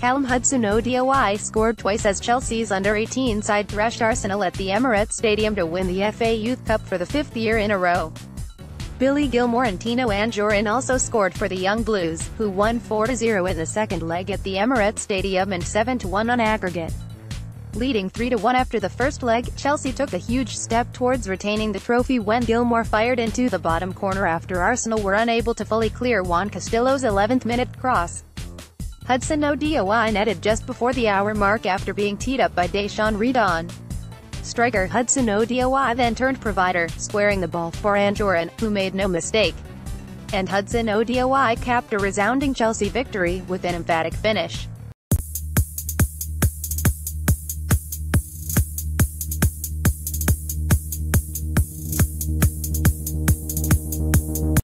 Callum Hudson-Odoi scored twice as Chelsea's under-18 side thrashed Arsenal at the Emirates Stadium to win the FA Youth Cup for the fifth year in a row. Billy Gilmour and Tino Anjorin also scored for the Young Blues, who won 4-0 in the second leg at the Emirates Stadium and 7-1 on aggregate. Leading 3-1 after the first leg, Chelsea took a huge step towards retaining the trophy when Gilmour fired into the bottom corner after Arsenal were unable to fully clear Juan Castillo's 11th-minute cross. Hudson-Odoi netted just before the hour mark after being teed up by Daishawn Redan. Striker Hudson-Odoi then turned provider, squaring the ball for Anjorin, who made no mistake. And Hudson-Odoi capped a resounding Chelsea victory, with an emphatic finish.